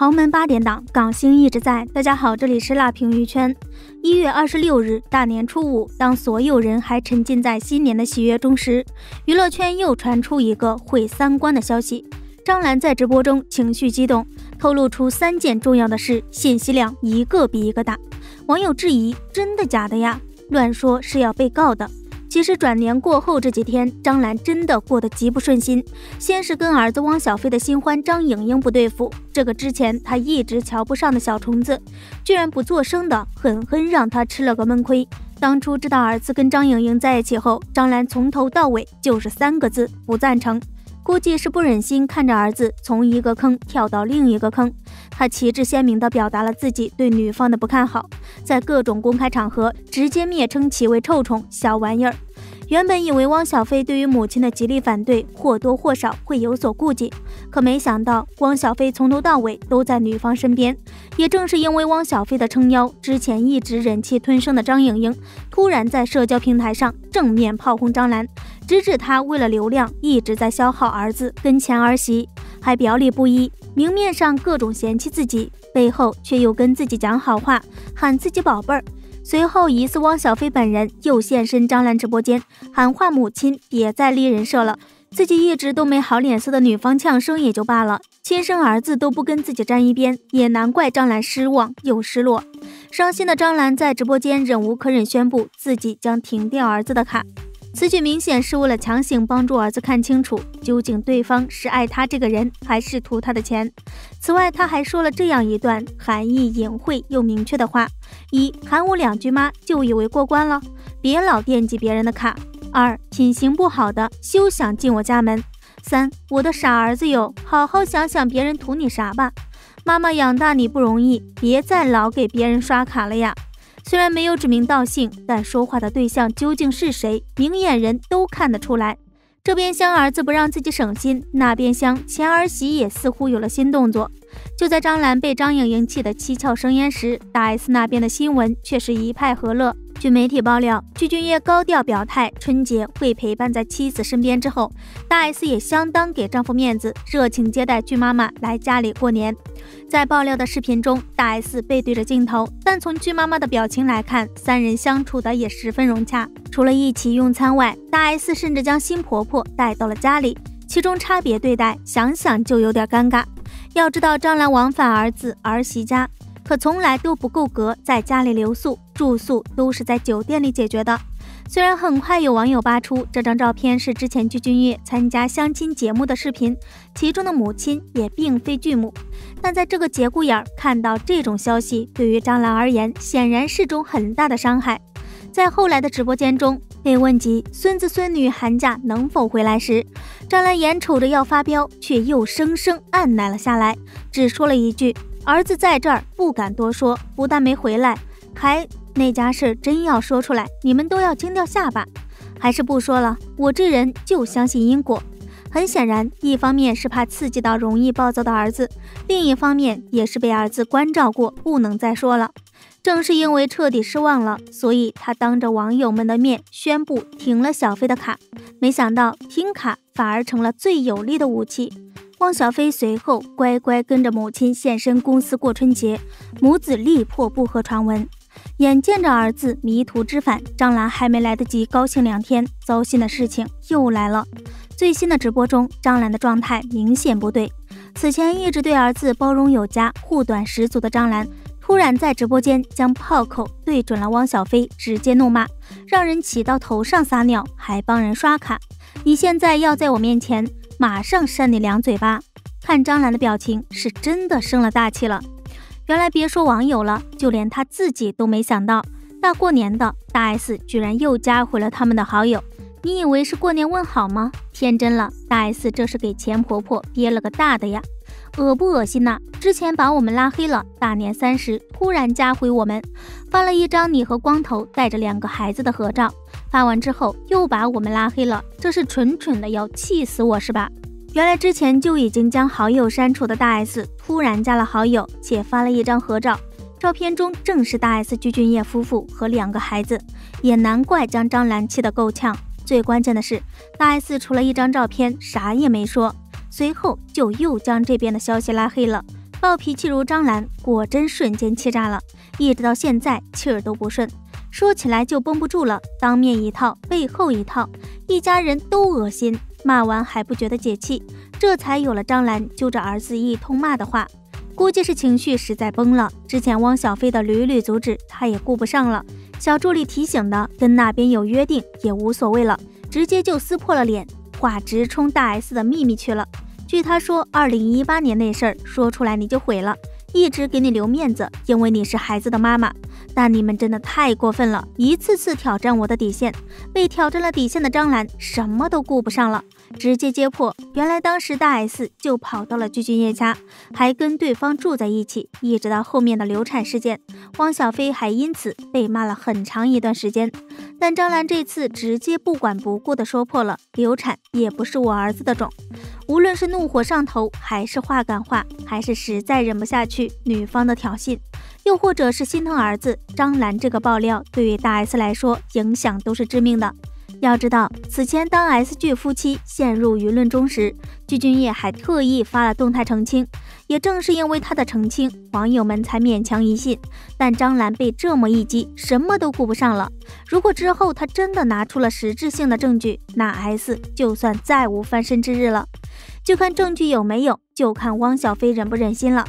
豪门八点档，港星一直在。大家好，这里是辣评娱圈。一月二十六日，大年初五，当所有人还沉浸在新年的喜悦中时，娱乐圈又传出一个毁三观的消息。张兰在直播中情绪激动，透露出三件重要的事，信息量一个比一个大。网友质疑：真的假的呀？乱说是要被告的。其实转年过后这几天，张兰真的过得极不顺心。先是跟儿子汪小菲的新欢张颖颖不对付，这个之前她一直瞧不上的小虫子，居然不作声的狠狠让她吃了个闷亏。当初知道儿子跟张颖颖在一起后，张兰从头到尾就是三个字：不赞成。估计是不忍心看着儿子从一个坑跳到另一个坑，他旗帜鲜明地表达了自己对女方的不看好，在各种公开场合直接蔑称其为臭虫、小玩意儿。原本以为汪小菲对于母亲的极力反对或多或少会有所顾忌，可没想到汪小菲从头到尾都在女方身边。也正是因为汪小菲的撑腰，之前一直忍气吞声的张颖颖，突然在社交平台上正面炮轰张兰，直指她为了流量一直在消耗儿子跟前儿媳，还表里不一，明面上各种嫌弃自己，背后却又跟自己讲好话，喊自己宝贝儿。随后，疑似汪小菲本人又现身张兰直播间，喊话母亲别再立人设了。自己一直都没好脸色的女方呛声也就罢了，亲生儿子都不跟自己站一边，也难怪张兰失望又失落。伤心的张兰在直播间忍无可忍，宣布自己将停掉儿子的卡。此举明显是为了强行帮助儿子看清楚，究竟对方是爱他这个人，还是图他的钱。此外，他还说了这样一段含义隐晦又明确的话：一，喊我两句妈就以为过关了，别老惦记别人的卡；二，品行不好的休想进我家门；三，我的傻儿子哟，好好想想别人图你啥吧。妈妈养大你不容易，别再老给别人刷卡了呀。虽然没有指名道姓，但说话的对象究竟是谁，明眼人都看得出来。这边厢儿子不让自己省心，那边厢前儿媳也似乎有了新动作。就在张兰被张颖莹气得七窍生烟时，大 S 那边的新闻却是一派和乐。据媒体爆料，具俊晔高调表态春节会陪伴在妻子身边之后，大 S 也相当给丈夫面子，热情接待剧妈妈来家里过年。在爆料的视频中，大 S 背对着镜头，但从剧妈妈的表情来看，三人相处的也十分融洽。除了一起用餐外，大 S 甚至将新婆婆带到了家里，其中差别对待，想想就有点尴尬。要知道，张兰往返儿子儿媳家。可从来都不够格在家里留宿，住宿都是在酒店里解决的。虽然很快有网友扒出这张照片是之前具俊晔参加相亲节目的视频，其中的母亲也并非巨母，但在这个节骨眼儿看到这种消息，对于张兰而言显然是种很大的伤害。在后来的直播间中，被问及孙子孙女寒假能否回来时，张兰眼瞅着要发飙，却又生生按耐了下来，只说了一句。儿子在这儿不敢多说，不但没回来，还那家事真要说出来，你们都要惊掉下巴。还是不说了，我这人就相信因果。很显然，一方面是怕刺激到容易暴躁的儿子，另一方面也是被儿子关照过，不能再说了。正是因为彻底失望了，所以他当着网友们的面宣布停了小飞的卡。没想到停卡反而成了最有力的武器。汪小菲随后乖乖跟着母亲现身公司过春节，母子力破不和传闻。眼见着儿子迷途知返，张兰还没来得及高兴两天，糟心的事情又来了。最新的直播中，张兰的状态明显不对。此前一直对儿子包容有加、护短十足的张兰，突然在直播间将炮口对准了汪小菲，直接怒骂，让人骑到头上撒尿，还帮人刷卡。你现在要在我面前？马上扇你两嘴巴！看张兰的表情，是真的生了大气了。原来别说网友了，就连他自己都没想到，大过年的大 S 居然又加回了他们的好友。你以为是过年问好吗？天真了，大 S 这是给前婆婆憋了个大的呀！恶不恶心呐？之前把我们拉黑了，大年三十突然加回我们，发了一张你和光头带着两个孩子的合照。发完之后又把我们拉黑了，这是蠢蠢的要气死我是吧？原来之前就已经将好友删除的大 S 突然加了好友，且发了一张合照，照片中正是大 S、鞠俊晔夫妇和两个孩子，也难怪将张兰气得够呛。最关键的是，大 S 除了一张照片啥也没说，随后就又将这边的消息拉黑了，暴脾气如张兰，果真瞬间气炸了，一直到现在气儿都不顺，说起来就绷不住了，当面一套，背后一套，一家人都恶心。骂完还不觉得解气，这才有了张兰揪着儿子一通骂的话。估计是情绪实在崩了，之前汪小菲的屡屡阻止，他也顾不上了。小助理提醒的，跟那边有约定也无所谓了，直接就撕破了脸，话直冲大 S 的秘密去了。据他说，二零一八年那事儿说出来你就毁了。一直给你留面子，因为你是孩子的妈妈。但你们真的太过分了，一次次挑战我的底线。被挑战了底线的张兰什么都顾不上了，直接揭破。原来当时大 S 就跑到了具俊晔家，还跟对方住在一起，一直到后面的流产事件，汪小菲还因此被骂了很长一段时间。但张兰这次直接不管不顾的说破了，流产也不是我儿子的种。无论是怒火上头，还是话赶话，还是实在忍不下去女方的挑衅，又或者是心疼儿子，张兰这个爆料对于大 S 来说影响都是致命的。要知道，此前当 S 剧夫妻陷入舆论中时，鞠俊晔还特意发了动态澄清。也正是因为他的澄清，网友们才勉强一信。但张兰被这么一击，什么都顾不上了。如果之后他真的拿出了实质性的证据，那 S 就算再无翻身之日了。就看证据有没有，就看汪小菲忍不忍心了。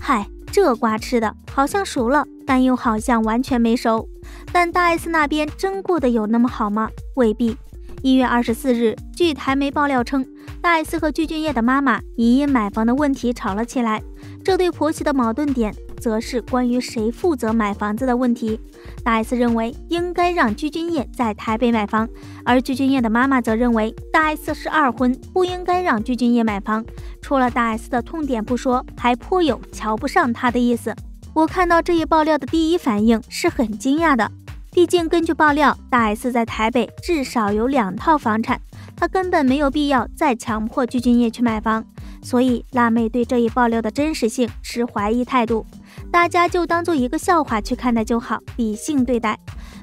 嗨，这瓜吃的好像熟了，但又好像完全没熟。但大 S 那边真过得有那么好吗？未必。一月二十四日，据台媒爆料称，大 S 和具俊晔的妈妈已因买房的问题吵了起来。这对婆媳的矛盾点，则是关于谁负责买房子的问题。大 S 认为应该让具俊晔在台北买房，而具俊晔的妈妈则认为大 S 是二婚，不应该让具俊晔买房。除了大 S 的痛点不说，还颇有瞧不上他的意思。我看到这一爆料的第一反应是很惊讶的。毕竟，根据爆料，大 S 在台北至少有两套房产，她根本没有必要再强迫具俊晔去买房。所以，辣妹对这一爆料的真实性持怀疑态度，大家就当做一个笑话去看待就好，理性对待。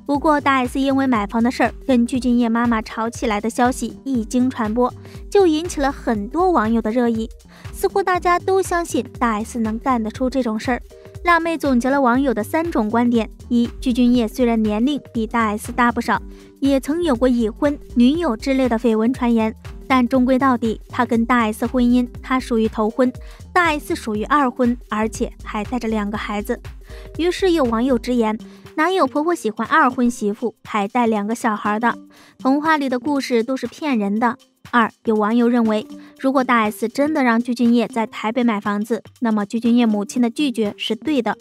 不过，大 S 因为买房的事儿跟具俊晔妈妈吵起来的消息一经传播，就引起了很多网友的热议，似乎大家都相信大 S 能干得出这种事儿。辣妹总结了网友的三种观点：一、具俊晔虽然年龄比大 S 大不少，也曾有过已婚女友之类的绯闻传言，但终归到底，他跟大 S 婚姻，他属于头婚，大 S 属于二婚，而且还带着两个孩子。于是有网友直言：哪有婆婆喜欢二婚媳妇还带两个小孩的？童话里的故事都是骗人的。二有网友认为，如果大 S 真的让具俊晔在台北买房子，那么具俊晔母亲的拒绝是对的。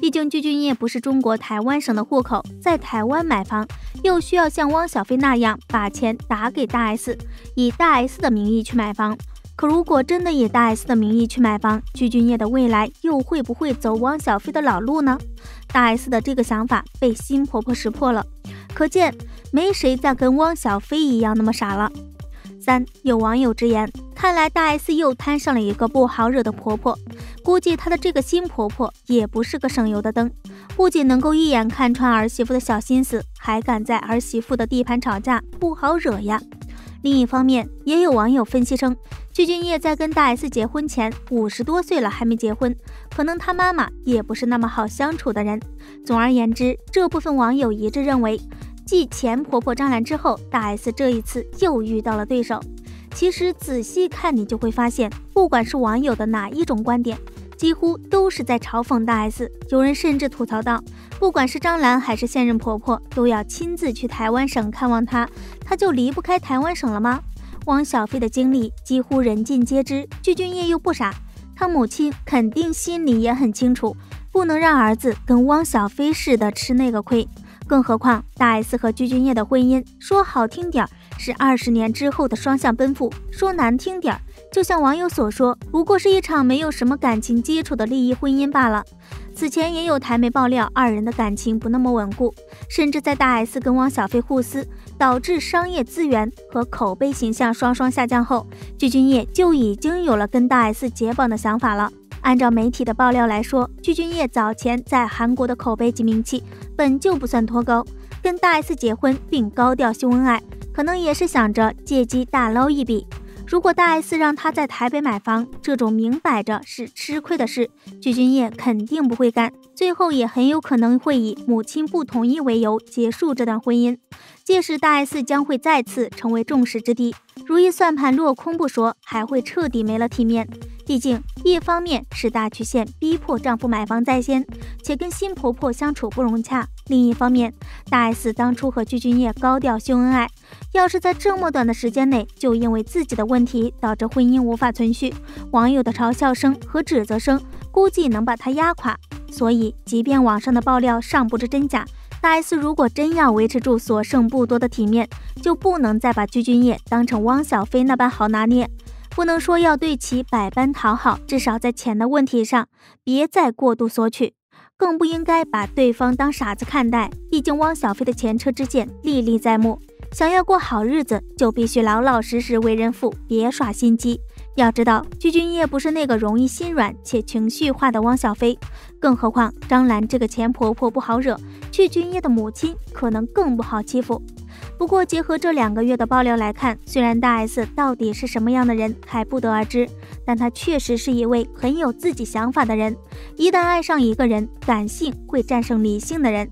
毕竟具俊晔不是中国台湾省的户口，在台湾买房又需要像汪小菲那样把钱打给大 S，以大 S 的名义去买房。可如果真的以大 S 的名义去买房，具俊晔的未来又会不会走汪小菲的老路呢？大 S 的这个想法被新婆婆识破了，可见没谁再跟汪小菲一样那么傻了。三有网友直言，看来大 S 又摊上了一个不好惹的婆婆，估计她的这个新婆婆也不是个省油的灯，不仅能够一眼看穿儿媳妇的小心思，还敢在儿媳妇的地盘吵架，不好惹呀。另一方面，也有网友分析称，具俊晔在跟大 S 结婚前五十多岁了还没结婚，可能他妈妈也不是那么好相处的人。总而言之，这部分网友一致认为。继前婆婆张兰之后，大 S 这一次又遇到了对手。其实仔细看，你就会发现，不管是网友的哪一种观点，几乎都是在嘲讽大 S。有人甚至吐槽道：“不管是张兰还是现任婆婆，都要亲自去台湾省看望她，她就离不开台湾省了吗？”汪小菲的经历几乎人尽皆知，具俊晔又不傻，他母亲肯定心里也很清楚，不能让儿子跟汪小菲似的吃那个亏。更何况，大 S 和具俊晔的婚姻，说好听点儿是二十年之后的双向奔赴，说难听点儿，就像网友所说，不过是一场没有什么感情基础的利益婚姻罢了。此前也有台媒爆料，二人的感情不那么稳固，甚至在大 S 跟汪小菲互撕，导致商业资源和口碑形象双双下降后，具俊晔就已经有了跟大 S 解绑的想法了。按照媒体的爆料来说，具俊晔早前在韩国的口碑及名气本就不算多高，跟大 S 结婚并高调秀恩爱，可能也是想着借机大捞一笔。如果大 S 让他在台北买房，这种明摆着是吃亏的事，具俊晔肯定不会干，最后也很有可能会以母亲不同意为由结束这段婚姻。届时大 S 将会再次成为众矢之的，如意算盘落空不说，还会彻底没了体面。毕竟，一方面是大曲线逼迫丈夫买房在先，且跟新婆婆相处不融洽；另一方面，大 S 当初和具俊晔高调秀恩爱，要是在这么短的时间内就因为自己的问题导致婚姻无法存续，网友的嘲笑声和指责声估计能把她压垮。所以，即便网上的爆料尚不知真假，大 S 如果真要维持住所剩不多的体面，就不能再把具俊晔当成汪小菲那般好拿捏。不能说要对其百般讨好，至少在钱的问题上别再过度索取，更不应该把对方当傻子看待。毕竟汪小菲的前车之鉴历历在目，想要过好日子，就必须老老实实为人父，别耍心机。要知道，具俊晔不是那个容易心软且情绪化的汪小菲，更何况张兰这个前婆婆不好惹，具俊晔的母亲可能更不好欺负。不过，结合这两个月的爆料来看，虽然大 S 到底是什么样的人还不得而知，但她确实是一位很有自己想法的人。一旦爱上一个人，感性会战胜理性的人，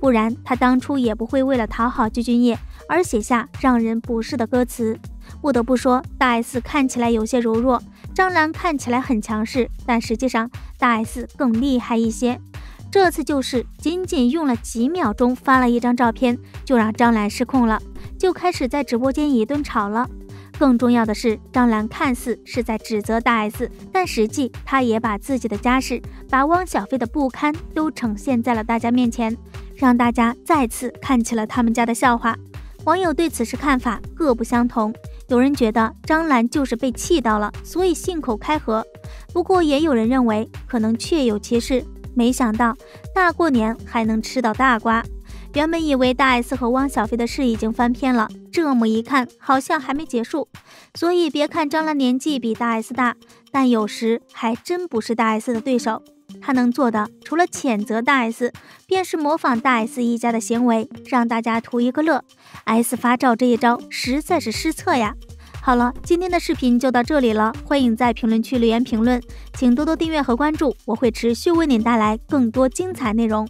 不然她当初也不会为了讨好具俊晔而写下让人不适的歌词。不得不说，大 S 看起来有些柔弱，张兰看起来很强势，但实际上大 S 更厉害一些。这次就是仅仅用了几秒钟发了一张照片，就让张兰失控了，就开始在直播间一顿吵了。更重要的是，张兰看似是在指责大 S，但实际她也把自己的家事、把汪小菲的不堪都呈现在了大家面前，让大家再次看起了他们家的笑话。网友对此事看法各不相同，有人觉得张兰就是被气到了，所以信口开河；不过也有人认为可能确有其事。没想到大过年还能吃到大瓜。原本以为大 S 和汪小菲的事已经翻篇了，这么一看好像还没结束。所以别看张兰年纪比大 S 大，但有时还真不是大 S 的对手。她能做的除了谴责大 S，便是模仿大 S 一家的行为，让大家图一个乐。S 发照这一招实在是失策呀！好了，今天的视频就到这里了，欢迎在评论区留言评论，请多多订阅和关注，我会持续为您带来更多精彩内容。